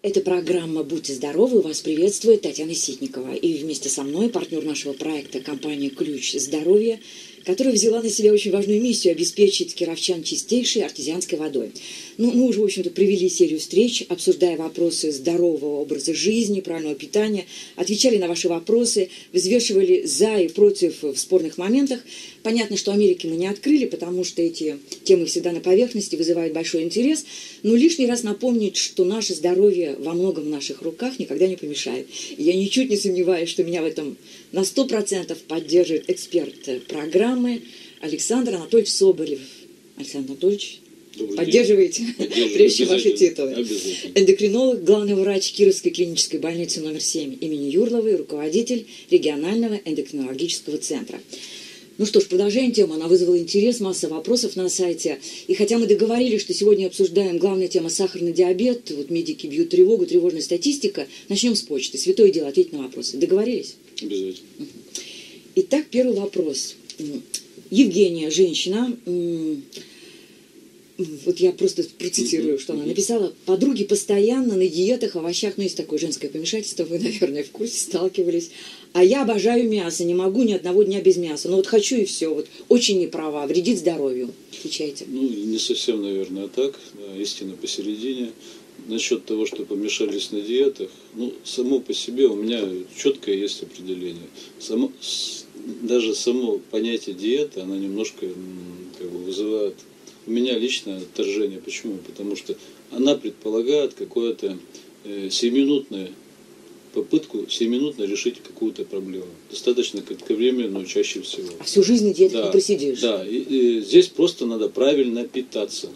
Это программа «Будьте здоровы». Вас приветствует Татьяна Ситникова. И вместе со мной партнер нашего проекта компания «Ключ здоровья», которая взяла на себя очень важную миссию обеспечить кировчан чистейшей артезианской водой. Ну, мы уже, в общем-то, провели серию встреч, обсуждая вопросы здорового образа жизни, правильного питания, отвечали на ваши вопросы, взвешивали за и против в спорных моментах. Понятно, что Америки мы не открыли, потому что эти темы всегда на поверхности вызывают большой интерес, но лишний раз напомнить, что наше здоровье во многом в наших руках никогда не помешает. И я ничуть не сомневаюсь, что меня в этом на 100% поддерживает эксперт программы Александр Анатольевич Соболев. Александр Анатольевич, Добрый поддерживаете, прежде ваши Обязательно. титулы. Эндокринолог, главный врач Кировской клинической больницы номер 7 имени Юрловой, руководитель регионального эндокринологического центра. Ну что ж, продолжаем тему. Она вызвала интерес, масса вопросов на сайте. И хотя мы договорились, что сегодня обсуждаем главная тема сахарный диабет, вот медики бьют тревогу, тревожная статистика, начнем с почты. Святое дело ответить на вопросы. Договорились? Обязательно. Итак, первый вопрос. Евгения, женщина, вот я просто процитирую, что она написала. Подруги постоянно на диетах, овощах, ну есть такое женское помешательство, вы, наверное, в курсе сталкивались. А я обожаю мясо, не могу ни одного дня без мяса. Ну вот хочу и все, вот очень неправа, вредит здоровью. Отвечайте. Ну, не совсем, наверное, так. Да, истина посередине. Насчет того, что помешались на диетах, ну, само по себе у меня четкое есть определение. Само, даже само понятие диета, она немножко как бы вызывает у меня лично отторжение. Почему? Потому что она предполагает какое-то э, попытку семиминутно решить какую-то проблему. Достаточно кратковременную чаще всего. А всю жизнь на диетах не просидишь. Да, и, и здесь просто надо правильно питаться.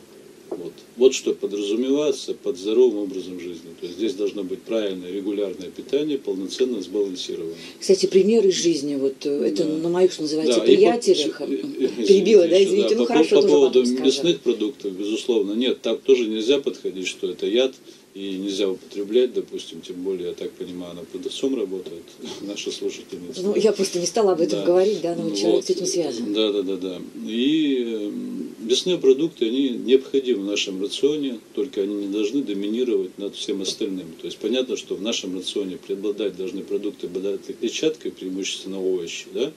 Вот. вот что подразумевается под здоровым образом жизни. То есть здесь должно быть правильное регулярное питание, полноценно сбалансированное. Кстати, пример из жизни, вот э, это Да. на моих, что называется, Да, и по- приятелях. э, э, Перебила, да, извините, ну по, хорошо, по поводу мясных продуктов, безусловно, нет, так тоже нельзя подходить, что это яд, и нельзя употреблять, допустим, тем более, я так понимаю, она продавцом работает, наша слушательница. Ну, я просто не стала об этом Да. говорить, да, но вот человек Вот. с этим связан. Да, да, да, да. И эм, мясные продукты, они необходимы в нашем рационе, только они не должны доминировать над всем остальным. То есть понятно, что в нашем рационе преобладать должны продукты богатой клетчаткой, преимущественно овощи, да,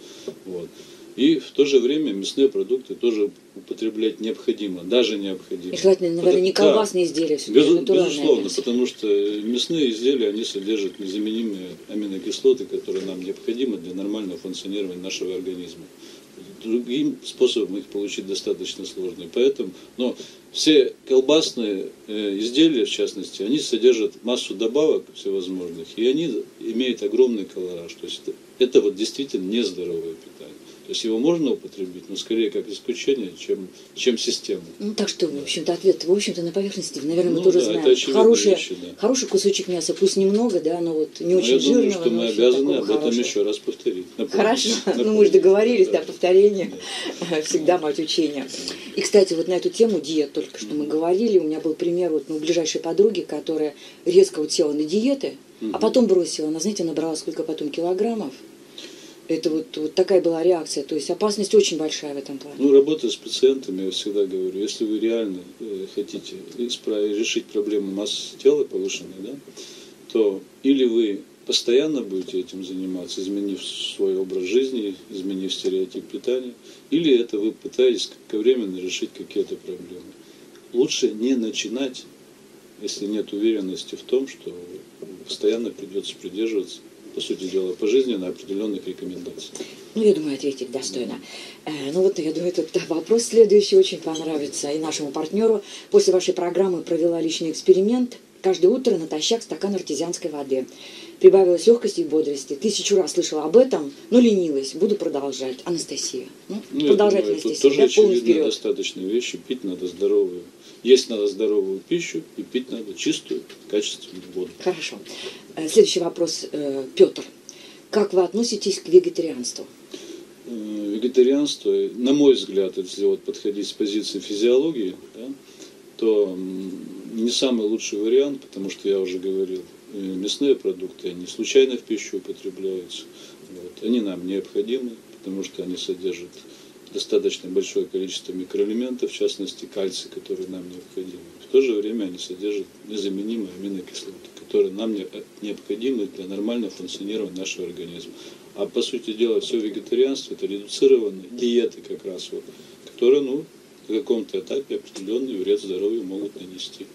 вот. И в то же время мясные продукты тоже употреблять необходимо, даже необходимо. И желательно, наверное, не да. колбасные изделия, все-таки Безу- безусловно, мясо. потому что мясные изделия, они содержат незаменимые аминокислоты, которые нам необходимы для нормального функционирования нашего организма. Другим способом их получить достаточно сложно. Поэтому, но все колбасные э, изделия, в частности, они содержат массу добавок всевозможных, и они имеют огромный колораж. То есть это, это вот действительно нездоровое питание. То есть его можно употребить, но скорее как исключение, чем, чем система. Ну, так что, в общем-то, ответ, в общем-то, на поверхности, наверное, мы Ну тоже да, это знаем. очевидные Хороший, вещи, да. хороший кусочек мяса, пусть немного, да, но вот не Но очень я думаю, жирного, что мы обязаны об этом хорошего. еще раз повторить. напомнить. Хорошо, ну мы же Напомнить. договорились, да, Да. повторение всегда мать учения. И, кстати, вот на эту тему диет только что мы говорили, у меня был пример вот ну, ближайшей подруги, которая резко вот села на диеты, а Мгм. потом бросила, она, знаете, набрала сколько потом килограммов. Это вот, вот такая была реакция, то есть опасность очень большая в этом плане. Ну, работая с пациентами, я всегда говорю, если вы реально э, хотите исправить, решить проблему массы тела повышенной, да, то или вы постоянно будете этим заниматься, изменив свой образ жизни, изменив стереотип питания, или это вы пытаетесь кратковременно решить какие-то проблемы. Лучше не начинать, если нет уверенности в том, что постоянно придется придерживаться, по сути дела, пожизненно определенных рекомендаций. Ну, я думаю, ответить достойно. Э, ну вот, я думаю, этот вопрос следующий очень понравится и нашему партнеру. После вашей программы провела личный эксперимент. Каждое утро натощак стакан артезианской воды. Прибавилась легкости и бодрости. Тысячу раз слышала об этом, но ленилась. Буду продолжать. Анастасия. Ну, Ну, продолжать, думаю, тут Анастасия. тоже да, очевидно достаточные вещи. Пить надо здоровую. Есть надо здоровую пищу и пить надо чистую, качественную воду. Хорошо. Э, Следующий вопрос, э, Петр. Как вы относитесь к вегетарианству? Э, Вегетарианство, на мой взгляд, если вот подходить с позиции физиологии, да, то не самый лучший вариант, потому что я уже говорил, мясные продукты, они случайно в пищу употребляются. Вот. Они нам необходимы, потому что они содержат достаточно большое количество микроэлементов, в частности кальций, который нам необходим. В то же время они содержат незаменимые аминокислоты, которые нам необходимы для нормального функционирования нашего организма. А по сути дела все вегетарианство это редуцированные диеты как раз вот, которые ну, на каком-то этапе определенный вред здоровью могут нанести.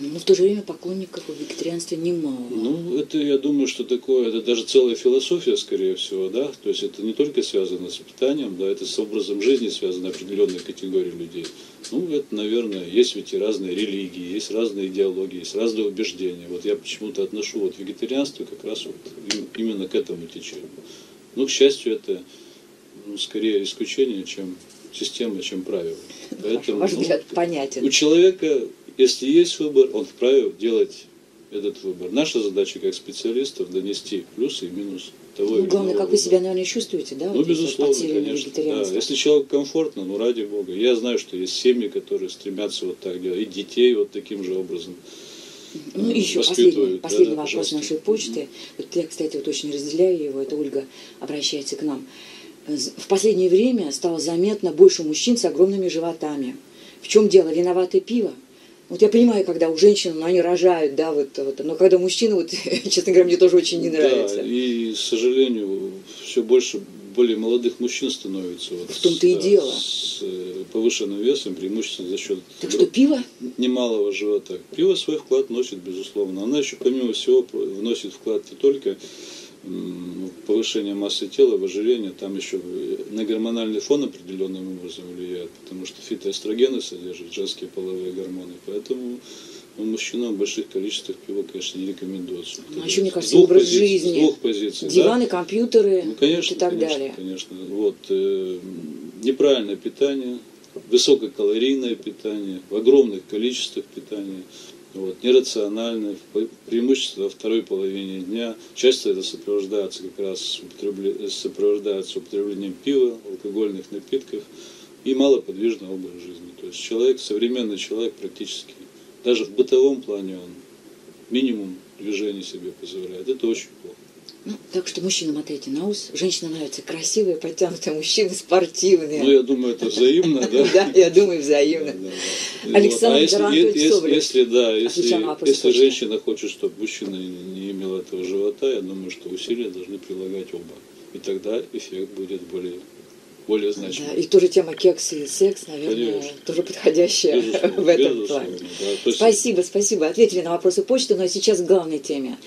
Но в то же время поклонников вегетарианства немало. Ну, это, я думаю, что такое, это даже целая философия, скорее всего, да, то есть это не только связано с питанием, да, это с образом жизни связано определенной категории людей. Ну, это, наверное, есть ведь и разные религии, есть разные идеологии, есть разные убеждения. Вот я почему-то отношу вот вегетарианство как раз вот именно к этому течению. Ну, к счастью, это ну, скорее исключение, чем система, чем правило. Поэтому, Ваш взгляд ну, понятен. У человека если есть выбор, он вправе делать этот выбор. Наша задача как специалистов донести плюсы и минусы того ну, Главное, как вы себя, наверное, чувствуете, да? Ну, вот безусловно, конечно. Да. Если человек комфортно, ну, ради Бога. Я знаю, что есть семьи, которые стремятся вот так делать, и детей вот таким же образом ну, и еще последний, последний да, вопрос пожалуйста. нашей почты. Вот я, кстати, вот очень разделяю его, это Ольга обращается к нам. В последнее время стало заметно больше мужчин с огромными животами. В чем дело? Виноваты пиво? Вот я понимаю, когда у женщин, ну, они рожают, да, вот, вот, но когда мужчина, вот, честно говоря, мне тоже очень не нравится. Да, и, к сожалению, все больше более молодых мужчин становится. Вот, в том-то и дело. С э, повышенным весом, преимущественно за счет так что, пиво? немалого живота. Пиво свой вклад носит, безусловно. Она еще, помимо всего, вносит вклад не только повышение массы тела, в ожирение, там еще на гормональный фон определенным образом влияет, потому что фитоэстрогены содержат женские половые гормоны, поэтому ну, мужчинам в больших количествах пива, конечно, не рекомендуется. Ну, а еще, мне кажется, образ позиций, жизни. С двух позиций. Диваны, да? компьютеры ну, конечно, и так конечно, далее. Конечно, вот. Э, неправильное питание, высококалорийное питание, в огромных количествах питания – вот, нерациональны, преимущество во второй половине дня. Часто это сопровождается как раз сопровождается употреблением пива, алкогольных напитков и малоподвижный образ жизни. То есть человек, современный человек практически, даже в бытовом плане он минимум движения себе позволяет. Это очень плохо. Ну, так что мужчина мотайте на ус. Женщина нравится красивые, подтянутые, мужчины спортивные. Ну, я думаю, это взаимно, да? Да, я думаю, взаимно. Александр а если, если, да, если, если женщина хочет, чтобы мужчина не имел этого живота, я думаю, что усилия должны прилагать оба. И тогда эффект будет более более значимой. Да, и тоже тема кекс и секс, наверное, Конечно. тоже подходящая безусловно, в этом безусловно, плане. Да, спасибо, спасибо. Ответили на вопросы почты, но сейчас к главной теме.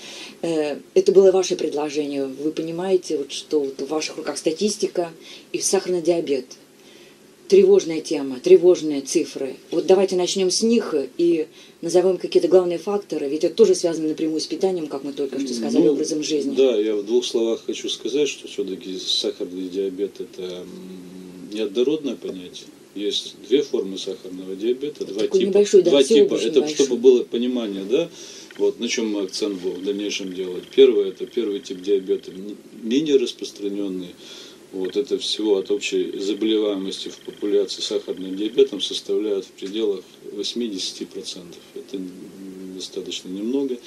Э, это было ваше предложение. Вы понимаете, вот, что вот в ваших руках статистика и сахарный диабет. Тревожная тема, тревожные цифры. Вот давайте начнем с них и назовем какие-то главные факторы, ведь это тоже связано напрямую с питанием, как мы только что сказали, ну, образом жизни. Да, я в двух словах хочу сказать, что все-таки сахарный диабет это неоднородное понятие. Есть две формы сахарного диабета, два Такой типа. Небольшой, да, два типа. Это небольшой. чтобы было понимание, да, вот на чем мы акцент будем в дальнейшем делать. Первое это первый тип диабета, менее распространенный. Вот это всего от общей заболеваемости в популяции сахарным диабетом составляет в пределах 80%. Это достаточно немного.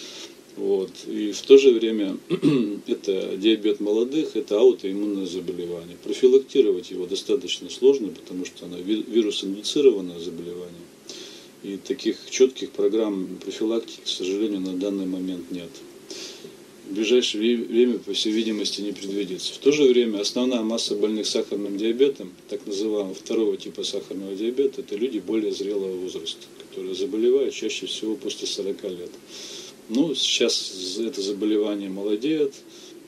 Вот. И в то же время это диабет молодых, это аутоиммунное заболевание. Профилактировать его достаточно сложно, потому что оно вирус-индуцированное заболевание. И таких четких программ профилактики, к сожалению, на данный момент нет. В ближайшее время, по всей видимости, не предвидится. В то же время основная масса больных сахарным диабетом, так называемого второго типа сахарного диабета, это люди более зрелого возраста, которые заболевают чаще всего после 40 лет. Ну, сейчас это заболевание молодеет.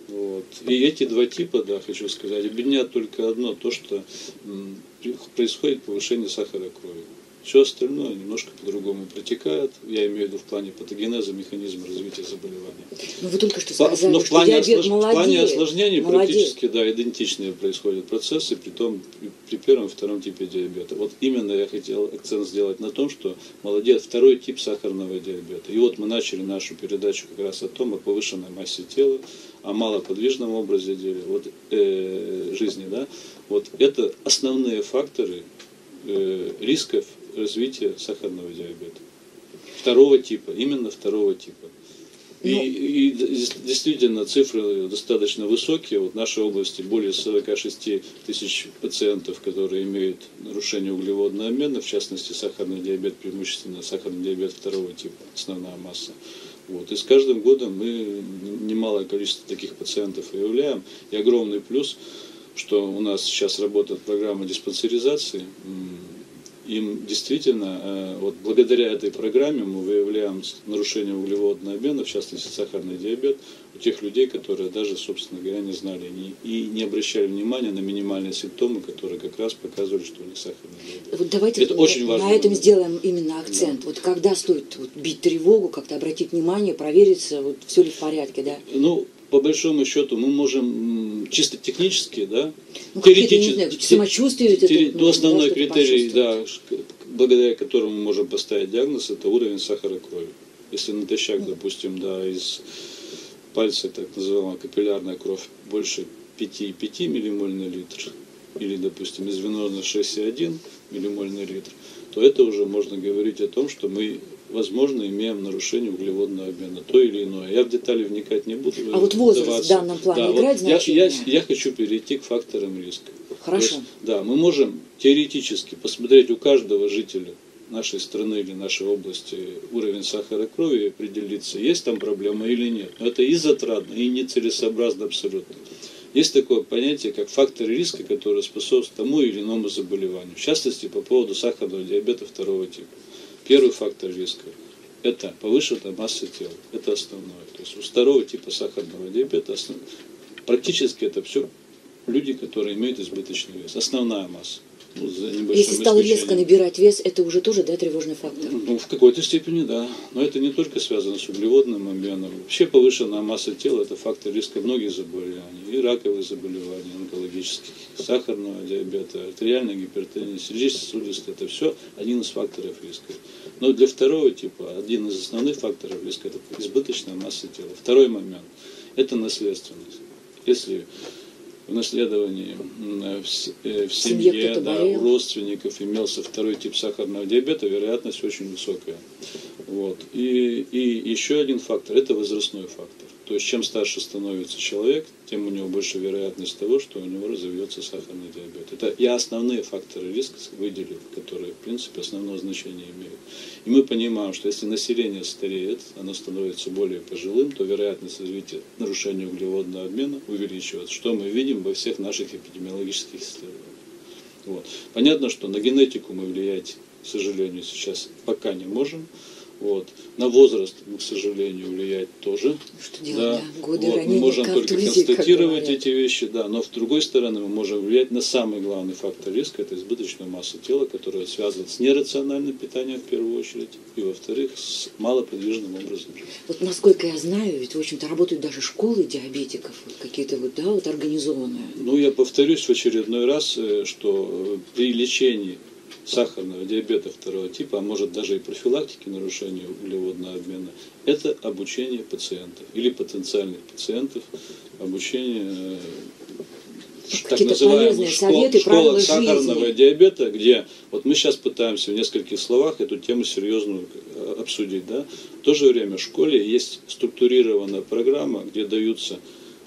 Вот. И эти два типа, да, хочу сказать, объединяют только одно, то, что происходит повышение сахара крови. Все остальное немножко по-другому протекает. Я имею в виду в плане патогенеза, механизма развития заболевания. Ну, вы только что сказали, Но в плане, ослож... в плане осложнений молодеет. практически да, идентичные происходят процессы, при том при первом и втором типе диабета. Вот именно я хотел акцент сделать на том, что молодец второй тип сахарного диабета. И вот мы начали нашу передачу как раз о том, о повышенной массе тела, о малоподвижном образе дела, вот, э, жизни. Да? Вот это основные факторы рисков развития сахарного диабета. Второго типа, именно второго типа. И, ну, и действительно цифры достаточно высокие. Вот в нашей области более 46 тысяч пациентов, которые имеют нарушение углеводного обмена, в частности сахарный диабет, преимущественно сахарный диабет второго типа, основная масса. Вот. И с каждым годом мы немалое количество таких пациентов выявляем. И огромный плюс, что у нас сейчас работает программа диспансеризации. Им действительно, э, вот благодаря этой программе мы выявляем нарушение углеводного обмена, в частности сахарный диабет, у тех людей, которые даже, собственно говоря, не знали и не обращали внимания на минимальные симптомы, которые как раз показывали, что у них сахарный диабет. Вот давайте Это очень важно. на этом сделаем именно акцент. Да. Вот когда стоит вот, бить тревогу, как-то обратить внимание, провериться, вот, все ли в порядке, да? Ну, по большому счету мы можем чисто технически, да, ну, теоретически, знаю, самочувствие, тери, это, ну, основной да, критерий, да, благодаря которому мы можем поставить диагноз, это уровень сахара крови. Если натощак, mm. допустим, да, из пальца, так называемая капиллярная кровь, больше 5,5 миллимоль на литр, или, допустим, из венозной 6,1 миллимоль на литр, то это уже можно говорить о том, что мы возможно, имеем нарушение углеводного обмена, то или иное. Я в детали вникать не буду. А вот возраст в данном плане да, играет вот значение? Я, я, я хочу перейти к факторам риска. Хорошо. Есть, да, мы можем теоретически посмотреть у каждого жителя нашей страны или нашей области уровень сахара крови и определиться, есть там проблема или нет. Но это и затратно, и нецелесообразно абсолютно. Есть такое понятие, как факторы риска, которые способствуют тому или иному заболеванию. В частности, по поводу сахарного диабета второго типа. Первый фактор риска – это повышенная масса тела. Это основное. То есть у второго типа сахарного диабета основ... практически это все люди, которые имеют избыточный вес. Основная масса. Ну, Если стал резко набирать вес, это уже тоже да, тревожный фактор? Ну, в какой-то степени да. Но это не только связано с углеводным обменом. Вообще повышенная масса тела – это фактор риска многих заболеваний. И раковых заболеваний, онкологических, сахарного диабета, артериальной гипертензии, сердечно-сосудистой – это все один из факторов риска. Но для второго типа один из основных факторов риска – это избыточная масса тела. Второй момент – это наследственность. Если в наследовании в, э, в семье, да, у родственников имелся второй тип сахарного диабета, вероятность очень высокая. Вот. И, и еще один фактор – это возрастной фактор. То есть чем старше становится человек, тем у него больше вероятность того, что у него разовьется сахарный диабет. Это я основные факторы риска выделил, которые, в принципе, основное значение имеют. И мы понимаем, что если население стареет, оно становится более пожилым, то вероятность развития нарушения углеводного обмена увеличивается, что мы видим во всех наших эпидемиологических исследованиях. Вот. Понятно, что на генетику мы влиять, к сожалению, сейчас пока не можем. Вот. На возраст к сожалению, влиять тоже. Что делать, да. да. Годы вот. Мы можем только констатировать эти вещи, да, но с другой стороны мы можем влиять на самый главный фактор риска, это избыточную массу тела, которая связана с нерациональным питанием в первую очередь, и во-вторых, с малоподвижным образом жизни. Вот насколько я знаю, ведь, в общем-то, работают даже школы диабетиков, какие-то вот, да, вот организованные. Ну, я повторюсь в очередной раз, э, что э, при лечении сахарного диабета второго типа, а может даже и профилактики нарушения углеводного обмена, это обучение пациентов или потенциальных пациентов, обучение э, так называемых школ, школах сахарного жизни. диабета, где вот мы сейчас пытаемся в нескольких словах эту тему серьезную э, обсудить. Да? В то же время в школе есть структурированная программа, где даются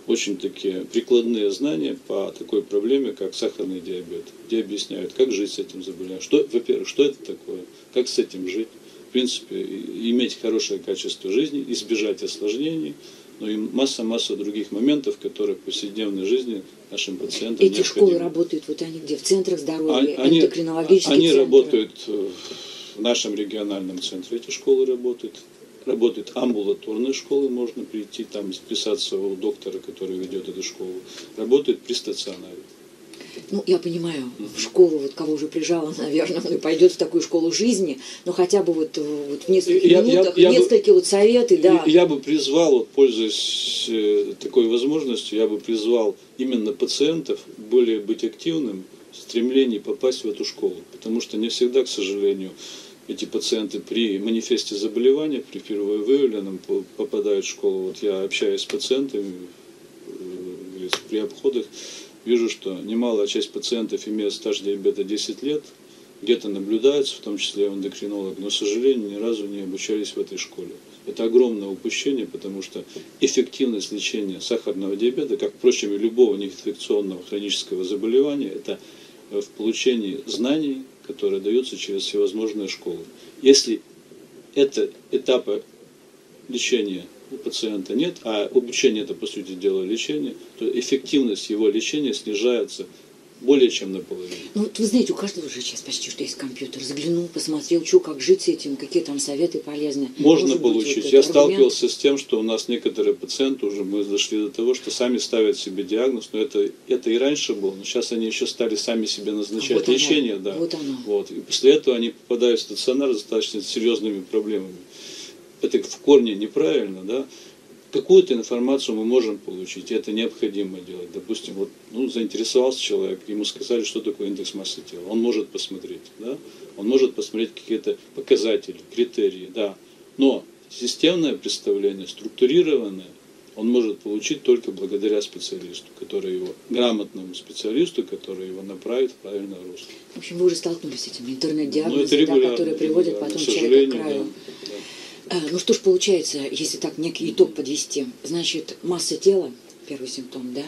очень такие прикладные знания по такой проблеме, как сахарный диабет, где объясняют, как жить с этим заболеванием. Что, во-первых, что это такое, как с этим жить, в принципе, иметь хорошее качество жизни, избежать осложнений, но и масса-масса других моментов, которые в повседневной жизни нашим пациентам Эти необходимы. школы работают, вот они где? В центрах здоровья, а, они, эндокринологических Они центры. работают в нашем региональном центре, эти школы работают работает амбулаторная школа, можно прийти там записаться у доктора, который ведет эту школу. Работает при стационаре. Ну, я понимаю, в школу, вот кого уже прижала, наверное, он и пойдет в такую школу жизни, но хотя бы вот, вот в нескольких я, минутах, я, я несколько бы, вот советы, да. Я, я бы призвал, вот, пользуясь э, такой возможностью, я бы призвал именно пациентов более быть активным в стремлении попасть в эту школу, потому что не всегда, к сожалению, эти пациенты при манифесте заболевания, при впервые выявленном, попадают в школу. Вот я общаюсь с пациентами э, при обходах, вижу, что немалая часть пациентов имеет стаж диабета 10 лет, где-то наблюдается, в том числе эндокринолог, но, к сожалению, ни разу не обучались в этой школе. Это огромное упущение, потому что эффективность лечения сахарного диабета, как, впрочем, и любого неинфекционного хронического заболевания, это в получении знаний, которые даются через всевозможные школы. Если это этапы лечения у пациента нет, а обучение это по сути дела лечение, то эффективность его лечения снижается более чем наполовину. Ну, вот вы знаете, у каждого же сейчас почти что есть компьютер. Заглянул, посмотрел, что, как жить с этим, какие там советы полезны. Можно Может получить. вот Я аргумент... сталкивался с тем, что у нас некоторые пациенты уже мы дошли до того, что сами ставят себе диагноз, но это, это и раньше было, но сейчас они еще стали сами себе назначать вот лечение. Оно. Да. Вот оно. Вот. И после этого они попадают в стационар с достаточно серьезными проблемами. Это в корне неправильно, да какую-то информацию мы можем получить, и это необходимо делать. Допустим, вот, ну, заинтересовался человек, ему сказали, что такое индекс массы тела. Он может посмотреть, да? он может посмотреть какие-то показатели, критерии, да. Но системное представление, структурированное, он может получить только благодаря специалисту, который его, грамотному специалисту, который его направит в правильное русло. В общем, вы уже столкнулись с этим интернет-диагнозом, ну, да, который приводит потом человека к краю. Да. Э, ну что ж получается, если так некий итог подвести, значит, масса тела, первый симптом, да,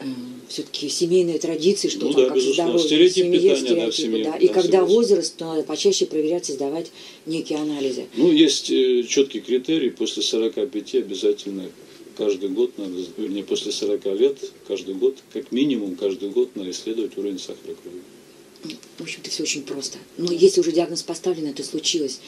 э, все-таки семейные традиции, что ну, там да, как здоровье, в семье, питания, стереотипы, да, в семье, да. И да, когда возраст, то надо почаще проверять и сдавать некие анализы. Ну, есть э, четкий критерий, после 45 обязательно каждый год надо, вернее, после 40 лет, каждый год, как минимум каждый год надо исследовать уровень сахара крови в общем-то, все очень просто. Но если уже диагноз поставлен, это случилось,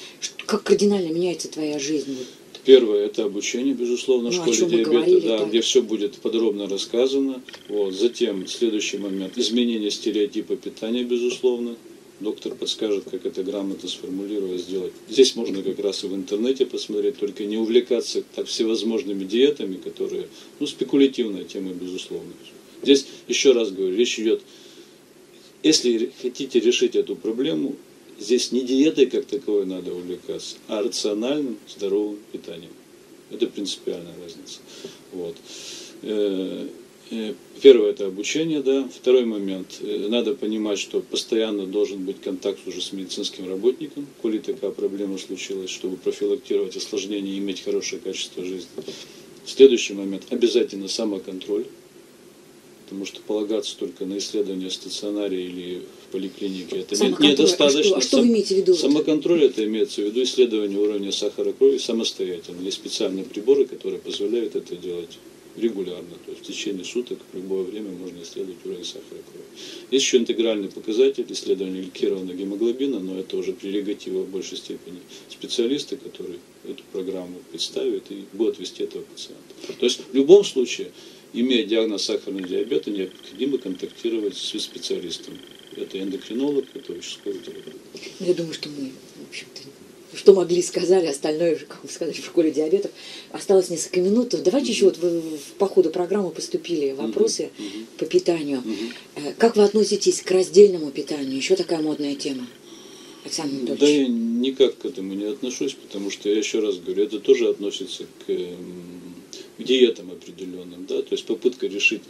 как кардинально меняется твоя жизнь? Первое – это обучение, безусловно, в ну, школе диабета, говорили, да, да. где все будет подробно рассказано. Вот. Затем, следующий момент – изменение стереотипа питания, безусловно. Доктор подскажет, как это грамотно сформулировать, сделать. Здесь можно как раз и в интернете посмотреть, только не увлекаться так всевозможными диетами, которые, ну, спекулятивная тема, безусловно. Здесь, еще раз говорю, речь идет если хотите решить эту проблему, здесь не диетой как таковой надо увлекаться, а рациональным, здоровым питанием. Это принципиальная разница. Вот. Э, э, первое это обучение, да. Второй момент. Э, надо понимать, что постоянно должен быть контакт уже с медицинским работником, коли такая проблема случилась, чтобы профилактировать осложнения и иметь хорошее качество жизни. Следующий момент. Обязательно самоконтроль потому что полагаться только на исследования в стационаре или в поликлинике это недостаточно. А что, а что вы имеете в виду? Самоконтроль это имеется в виду исследование уровня сахара крови самостоятельно. Есть специальные приборы, которые позволяют это делать регулярно, то есть в течение суток в любое время можно исследовать уровень сахара крови. Есть еще интегральный показатель исследования гликированного гемоглобина, но это уже прерогатива в большей степени специалисты, которые эту программу представят и будут вести этого пациента. То есть в любом случае имея диагноз сахарного диабета, необходимо контактировать с специалистом. Это эндокринолог, это участковый терапевт. Ну, я думаю, что мы, в общем-то, что могли сказали, остальное, как вы сказали, в школе диабетов. Осталось несколько минут. Давайте еще вот вы, по ходу программы поступили вопросы -huh. по питанию. -huh. Как вы относитесь к раздельному питанию? Еще такая модная тема. Александр Анатольевич. Да я никак к этому не отношусь, потому что я еще раз говорю, это тоже относится к к диетам определенным, да, то есть попытка решить,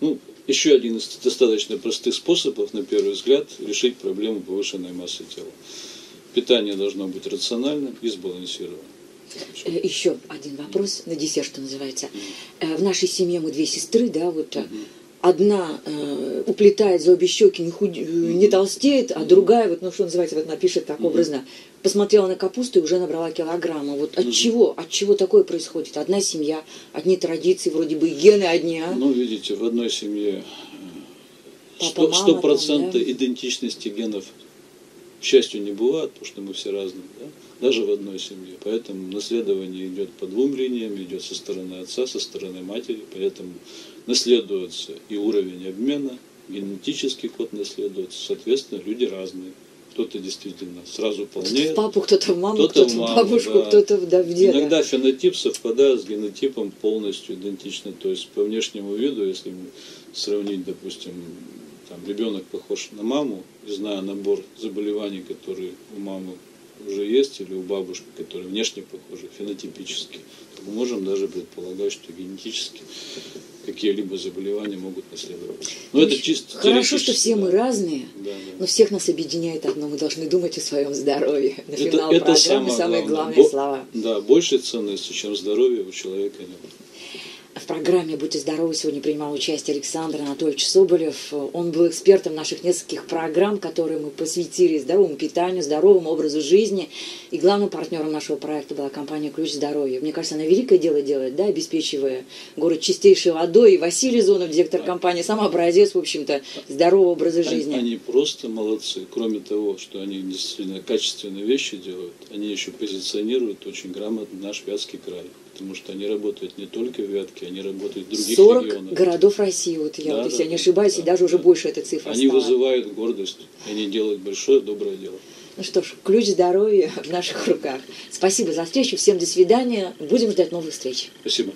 ну, еще один из достаточно простых способов, на первый взгляд, решить проблему повышенной массы тела. Питание должно быть рациональным и сбалансированным. Э, еще один вопрос на десерт, что называется. Mm. В нашей семье мы две сестры, да, вот -hmm одна э, уплетает за обе щеки, не, худ... не толстеет, а другая, вот, ну, что называется, вот напишет так образно, посмотрела на капусту и уже набрала килограмма. Вот от чего, от чего такое происходит? Одна семья, одни традиции, вроде бы гены одни, а? Ну, видите, в одной семье сто процентов да? идентичности генов, к счастью, не бывает, потому что мы все разные, да? даже в одной семье. Поэтому наследование идет по двум линиям, идет со стороны отца, со стороны матери, поэтому наследуется и уровень обмена, генетический код наследуется, соответственно, люди разные. Кто-то действительно сразу полнеет. Кто в папу, кто-то в маму, кто-то, кто в, маму, бабушку, да. кто-то в, да, в деда. Иногда фенотип совпадает с генотипом полностью идентично. То есть по внешнему виду, если сравнить, допустим, там, ребенок похож на маму, зная набор заболеваний, которые у мамы уже есть, или у бабушки, которые внешне похожи, фенотипически, то мы можем даже предполагать, что генетически какие-либо заболевания могут наследоваться. Но это чисто Хорошо, что все да. мы разные, да, да. но всех нас объединяет одно. Мы должны думать о своем здоровье. На это, финал это программы самое, самые главные Бо, слова. Да, большей ценности, чем здоровье у человека нет. В программе «Будьте здоровы» сегодня принимал участие Александр Анатольевич Соболев. Он был экспертом наших нескольких программ, которые мы посвятили здоровому питанию, здоровому образу жизни. И главным партнером нашего проекта была компания «Ключ здоровья». Мне кажется, она великое дело делает, да, обеспечивая город чистейшей водой. И Василий Зонов, директор компании, сам образец, в общем-то, здорового образа жизни. Они, они просто молодцы. Кроме того, что они действительно качественные вещи делают, они еще позиционируют очень грамотно наш Вятский край потому что они работают не только в Вятке, они работают в других 40 регионах. городов России, вот я, Да, вот, если да, я не ошибаюсь, да, и даже да. уже больше эта цифра Они стала. вызывают гордость, они делают большое доброе дело. Ну что ж, ключ здоровья в наших руках. Спасибо за встречу, всем до свидания, будем ждать новых встреч. Спасибо.